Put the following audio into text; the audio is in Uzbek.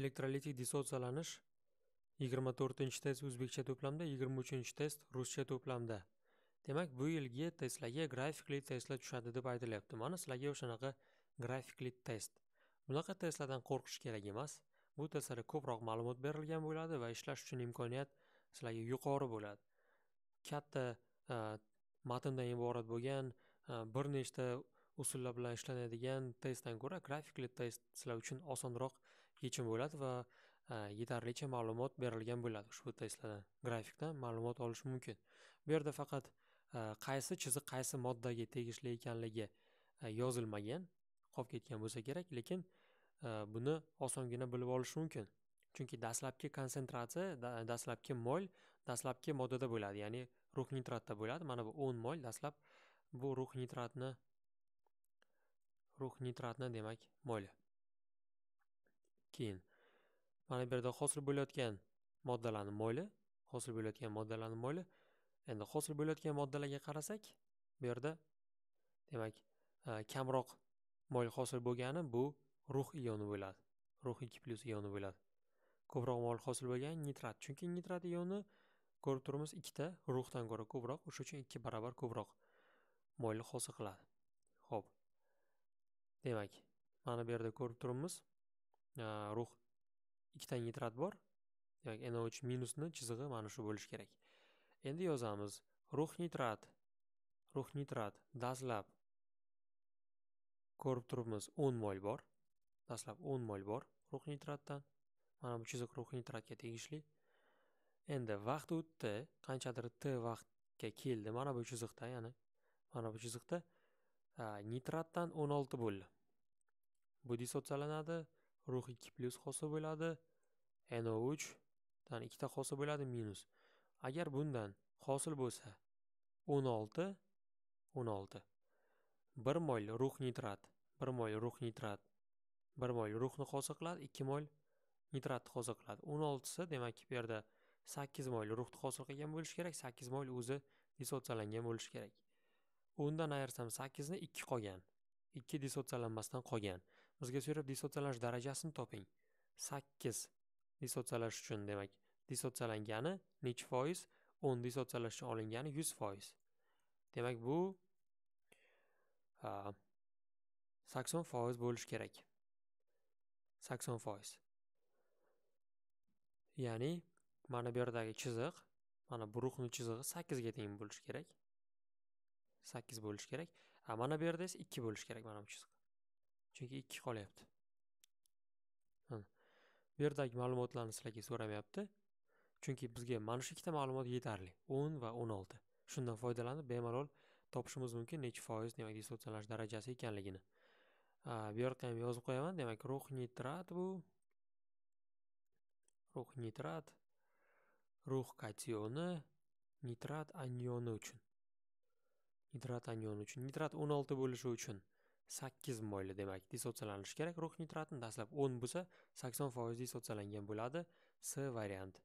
Elektrolitik dissotsiyalanish yigirma to'rtinchi test o'zbekcha to'plamda yigirma uchinchi test ruscha to'plamda demak bu yilgi testlarga grafikli testlar tushadi deb aytilyapti mana sizlarga o'shanaqa grafikli test bunaqa testlardan qo'rqish kerak emas bu testlarda ko'proq ma'lumot berilgan bo'ladi va ishlash uchun imkoniyat sizlarga yuqori bo'ladi katta matndan iborat bo'lgan bir nechta usullar bilan ishlanadigan testdan ko'ra grafikli test sizlar uchun osonroq yechim bo'ladi va e, yetarlicha ma'lumot berilgan bo'ladi ushbu testlardan grafikdan ma'lumot olish mumkin. Bu yerda faqat e, qaysi chiziq qaysi moddaga tegishli ekanligi e, yozilmagan qolib ketgan bo'lsa kerak lekin buni osongina bilib olish mumkin. Chunki dastlabki konsentratsiya dastlabki mol dastlabki moddada bo'ladi ya'ni rux nitratda bo'ladi. Mana bu o'n mol dastlab bu rux nitratni rux nitratni demak moli. Keyin mana bu yerda hosil bo'layotgan moddalarni mo'yli hosil bo'layotgan moddalarni mo'yli. Endi hosil bo'layotgan moddalarga qarasak bu yerda demak e, kamroq mo'l hosil bo'lgani bu rux ioni bo'ladi rux ikki plyus ioni bo'ladi. Ko'proq mol hosil bo'lgan nitrat chunki nitrat ioni ko'rib turibmiz ikkita ruhdan ko'ra ko'proq o'sha uchun ikki barobar ko'proq moyni hosil qiladi. Ho'p demak mana bu yerda ko'rib turibmiz. Ruh ikkita nitrat bor demak NO3 minusni chizig'i mana shu bo'lishi kerak endi yozamiz rux nitrat rux nitrat dastlab ko'rib turibmiz o'n mol bor dastlab o'n mol bor rux nitratdan mana bu chiziq rux nitratga tegishli endi vaqt o'tdi qanchadir t vaqtga keldi mana bu chiziqda ya'ni mana bu chiziqda nitratdan o'n olti bo'ldi bu dissotsiyalanadi ruh ikki plyus hosil bo'ladi no uchdan ikkita hosil bo'ladi minus. Agar bundan hosil bo'lsa o'n olti o'n olti. Bir mol ruh nitrat bir mol ruh nitrat bir mol ruhni hosil qiladi ikki mol nitratni hosil qiladi. o'n oltisi demak bu yerda sakkiz mol ruhni hosil qilgan bo'lishi kerak sakkiz mol o'zi dissotsiyalangan bo'lishi kerak. O'ndan ayirsam sakkizni ikki qolgan. Ikki dissotsiyalanmasdan qolgan. Bizga so'rab dissotsiyalanish darajasini toping. Sakkiz dissotsiyalash uchun demak dissotsiyalangani nechi foiz? o'n dissotsiyalash uchun olingani yuz foiz. Demak bu sakson foiz bo'lishi kerak. Sakson foiz. Ya'ni mana bu yerdagi chiziq mana bu ruhni chizig'i sakkizga teng bo'lishi kerak. Sakkiz bo'lishi kerak. A mana bu yerda esa ikki bo'lishi kerak mana bu chiziq. Chunki ikki qolyapti. Bu yerdagi ma'lumotlarni sizlarga so'ramayapti. Chunki bizga mana shu ikkita ma'lumot yetarli. O'n va o'n olti. Shundan foydalanib bemalol topishimiz mumkin necha foiz demak dissotsiyalanish darajasi ekanligini. Bu yoqqa ham yozib qo'yaman. Demak rux nitrat bu. Rux nitrat. Rux kationi nitrat anioni uchun. Nitrat anioni uchun nitrat o'n olti bo'lishi uchun sakkiz moyli demak dissotsiyalanishi kerak. Rux nitratni dastlab o'n bo'lsa sakson foiz dissotsiyalangan bo'ladi. S variant.